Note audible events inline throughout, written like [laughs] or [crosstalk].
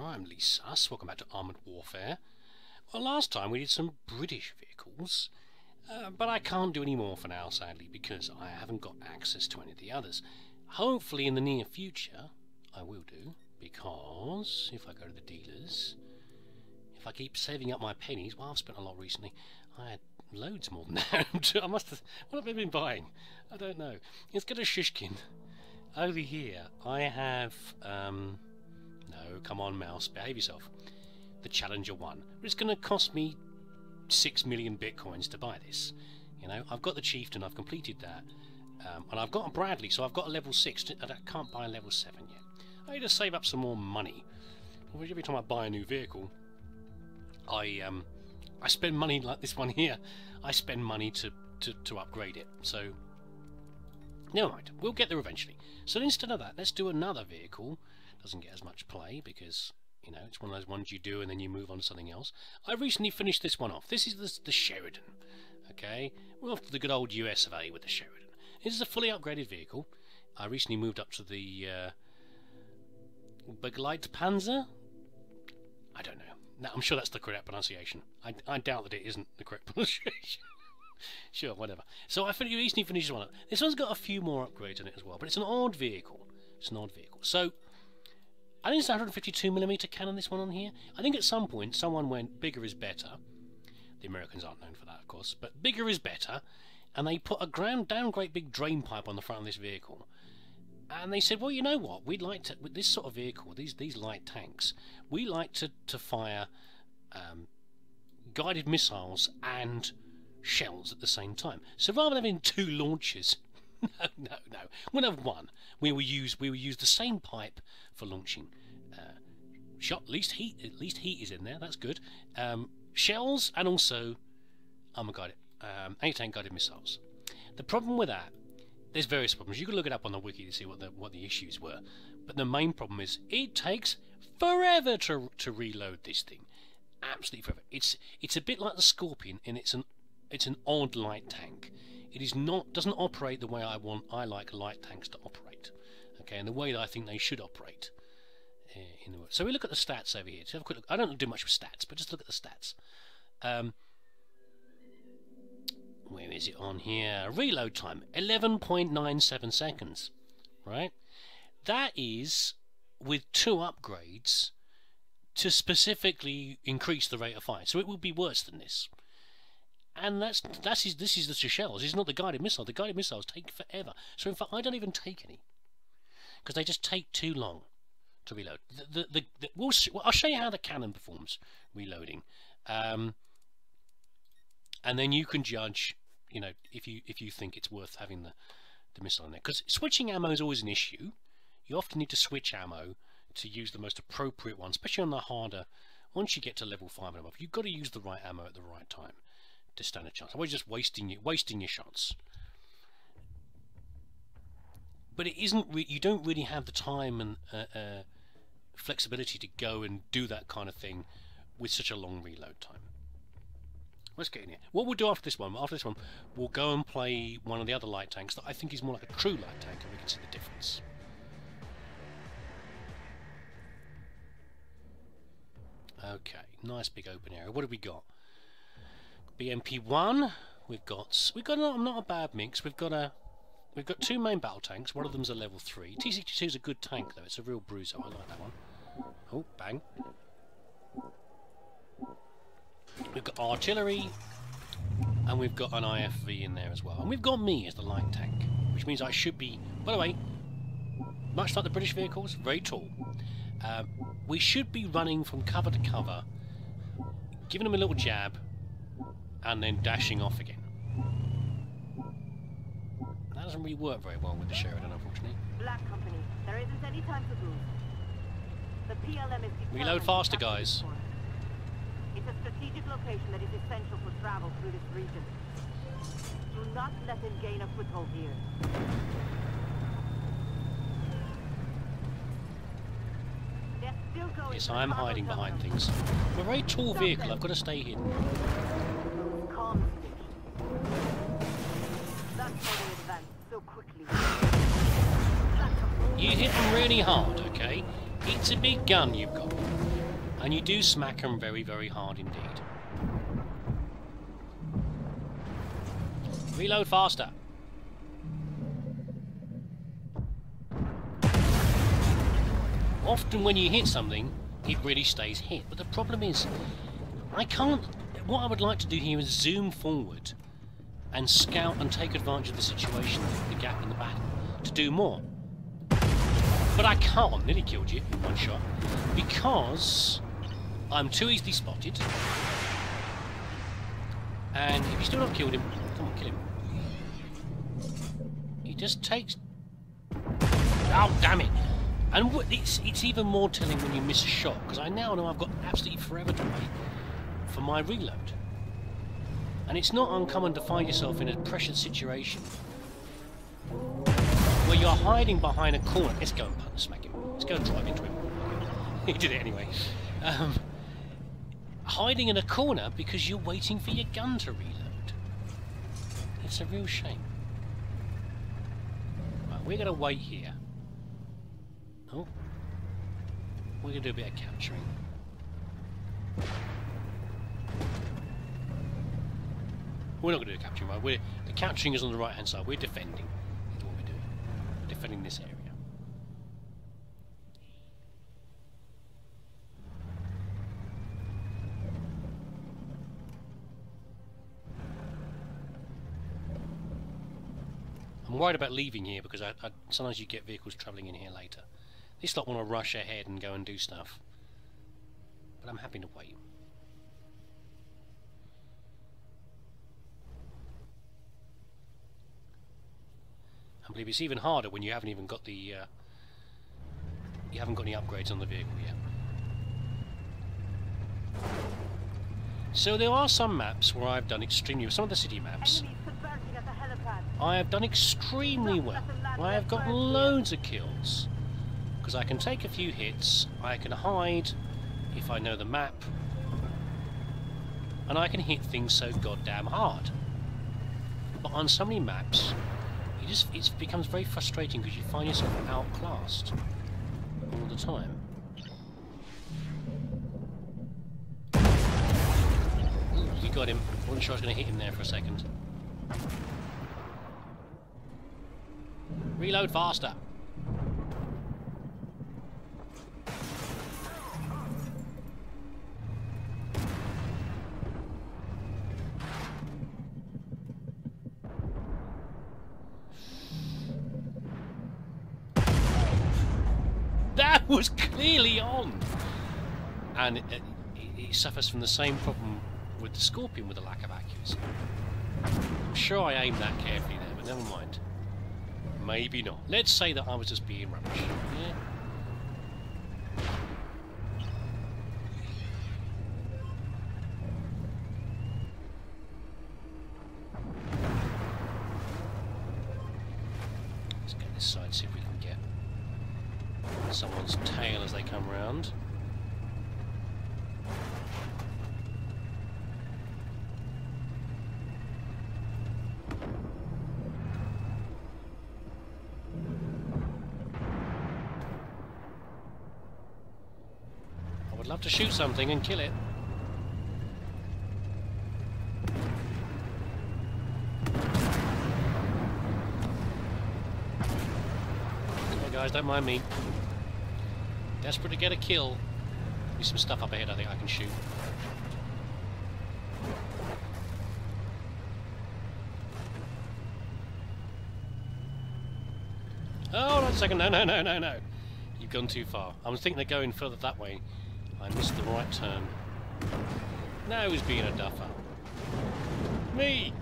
I'm Lee Suss. Welcome back to Armoured Warfare. Well, last time we did some British vehicles, uh, but I can't do any more for now, sadly, because I haven't got access to any of the others. Hopefully, in the near future, I will do, because if I go to the dealers, if I keep saving up my pennies, well, I've spent a lot recently. I had loads more than [laughs] that. I must have. What have I been buying? I don't know. Let's get a Shishkin. Over here, I have. Um, no, come on, mouse, behave yourself. The Challenger 1. But it's going to cost me 6 million bitcoins to buy this. You know, I've got the Chieftain, I've completed that. Um, and I've got a Bradley, so I've got a level 6. and I can't buy a level 7 yet. I need to save up some more money. Every time I buy a new vehicle, I um, I spend money like this one here. I spend money to, to, to upgrade it. So, never mind. We'll get there eventually. So instead of that, let's do another vehicle doesn't get as much play because you know it's one of those ones you do and then you move on to something else. I recently finished this one off. This is the, the Sheridan. Okay, we're off to the good old US of A with the Sheridan. This is a fully upgraded vehicle. I recently moved up to the uh, Begleit Panzer. I don't know. No, I'm sure that's the correct pronunciation. I, I doubt that it isn't the correct [laughs] pronunciation. sure, whatever. So I recently finished one. up. This one's got a few more upgrades in it as well, but it's an odd vehicle. It's an odd vehicle. So I think it's 152mm cannon, this one on here. I think at some point someone went, bigger is better. The Americans aren't known for that, of course, but bigger is better. And they put a ground down great big drain pipe on the front of this vehicle. And they said, well, you know what? We'd like to, with this sort of vehicle, these these light tanks, we like to, to fire um, guided missiles and shells at the same time. So rather than having two launches, [laughs] no, no, no. We'll have one. We will use we will use the same pipe for launching uh, shot. At least heat. At least heat is in there. That's good. Um, shells and also armor guided um, anti-tank guided missiles. The problem with that, there's various problems. You can look it up on the wiki to see what the what the issues were. But the main problem is it takes forever to to reload this thing. Absolutely forever. It's it's a bit like the Scorpion, and it's an it's an odd light tank. It is not doesn't operate the way I want. I like light tanks to operate. Okay, and the way that I think they should operate. Uh, in the world. So we look at the stats over here. So have a quick look. I don't do much with stats, but just look at the stats. Um, where is it on here? Reload time 11.97 seconds. Right? That is with two upgrades to specifically increase the rate of fire. So it would be worse than this and that's that's his, this is the shells. It's not the guided missile. The guided missiles take forever. So in fact, I don't even take any because they just take too long to reload. The, the, the, the we'll, well, I'll show you how the cannon performs reloading, um, and then you can judge. You know if you if you think it's worth having the the missile in there because switching ammo is always an issue. You often need to switch ammo to use the most appropriate one, especially on the harder. Once you get to level five and above, you've got to use the right ammo at the right time to stand a chance. Otherwise, just wasting your, wasting your shots. But it isn't. you don't really have the time and uh, uh, flexibility to go and do that kind of thing with such a long reload time. Let's get in here. What we'll do after this one, after this one, we'll go and play one of the other light tanks that I think is more like a true light tank, and we can see the difference. Okay, nice big open area. What have we got? BMP1. We've got we've got a, not a bad mix. We've got a we've got two main battle tanks. One of them's a level three. T62 is a good tank though. It's a real bruiser. I like that one. Oh, bang. We've got artillery, and we've got an IFV in there as well. And we've got me as the light tank, which means I should be. By the way, much like the British vehicles, very tall. Um, we should be running from cover to cover, giving them a little jab, and then dashing off again. That doesn't really work very well with the Sheridan, unfortunately. Black Company, there isn't any time to lose. The PLM is Reload faster, guys. It's a strategic location that is essential for travel through this region. Do not let him gain a foothold here. Yes, I am hiding behind things. We're a very tall vehicle, I've got to stay hidden. You hit them really hard, okay? It's a big gun you've got. And you do smack them very, very hard indeed. Reload faster. Often when you hit something, it really stays hit. But the problem is, I can't... What I would like to do here is zoom forward and scout and take advantage of the situation, the gap in the battle, to do more. But I can't, nearly killed you in one shot, because I'm too easily spotted. And if you still not killed him, come on, kill him. He just takes... Oh, damn it! And it's, it's even more telling when you miss a shot, because I now know I've got absolutely forever to wait for my reload. And it's not uncommon to find yourself in a pressured situation where you're hiding behind a corner. Let's go and punch smack him. Let's go and drive into him. [laughs] he did it anyway. Um, hiding in a corner because you're waiting for your gun to reload. It's a real shame. Right, we're going to wait here. Oh. We're going to do a bit of capturing. We're not going to do capturing, right? We're, the capturing is on the right hand side. We're defending. That's what we're doing. We're defending this area. I'm worried about leaving here because I, I, sometimes you get vehicles travelling in here later. This lot want to rush ahead and go and do stuff. But I'm happy to wait. It's even harder when you haven't even got the uh, you haven't got any upgrades on the vehicle yet. So there are some maps where I've done extremely some of the city maps. I have done extremely well. I have got loads of kills because I can take a few hits, I can hide if I know the map, and I can hit things so goddamn hard. But on so many maps, it just it becomes very frustrating because you find yourself outclassed all the time. Ooh, you got him. I wasn't sure I was going to hit him there for a second. Reload faster. Was clearly on. And it, it, he suffers from the same problem with the Scorpion with the lack of accuracy. I'm sure I aimed that carefully there, but never mind. Maybe not. Let's say that I was just being rubbish. Yeah. Let's get this side, see if we someone's tail as they come round. I would love to shoot something and kill it. Guys, don't mind me. Desperate to get a kill. There's some stuff up ahead I think I can shoot. Oh, not a second. No, no, no, no, no. You've gone too far. I was thinking of going further that way. I missed the right turn. Now he's being a duffer? Me!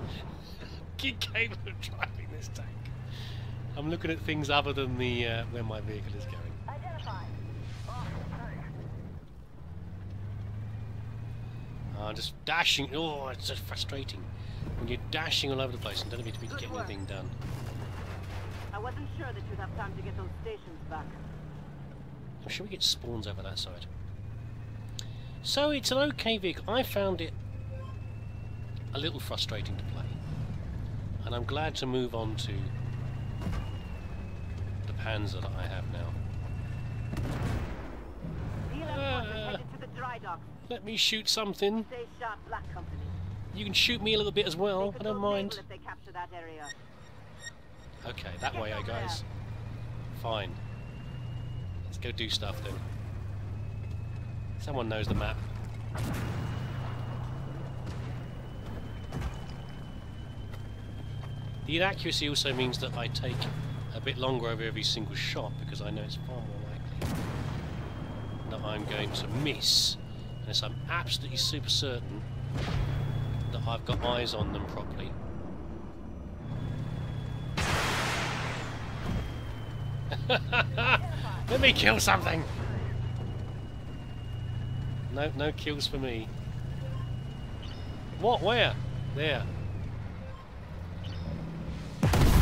[laughs] Incapable of driving this tank. I'm looking at things other than the uh, where my vehicle is going. I'm just dashing. Oh, it's so frustrating when you're dashing all over the place and don't appear to be getting anything done. I wasn't sure that you'd have time to get those stations back. I'm sure we get spawns over that side. So it's an okay vehicle. I found it a little frustrating to play. And I'm glad to move on to the Panzer that I have now. Dry. Let me shoot something. Stay sharp, Black Company. You can shoot me a little bit as well. I don't mind. If they capture that area. Okay, that Get way, over guys. Fine. Let's go do stuff then. Someone knows the map. The inaccuracy also means that I take a bit longer over every single shot because I know it's far more that I'm going to miss unless I'm absolutely super certain that I've got eyes on them properly. [laughs] Let me kill something! No, no kills for me. What? Where? There.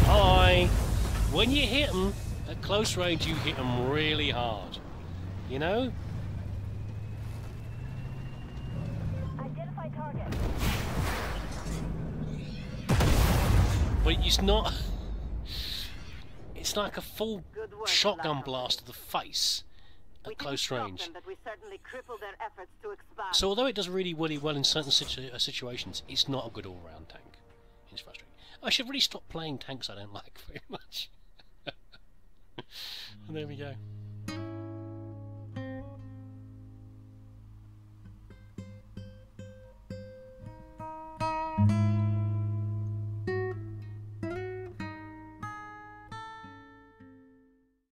Hi! When you hit them, at close range you hit them really hard. You know? But it's not... It's like a full work, shotgun blast to the face at didn't close range. Them, but we their to. So although it does really, really well in certain situ uh, situations, it's not a good all-round tank. It's frustrating. I should really stop playing tanks I don't like very much. and [laughs] there we go.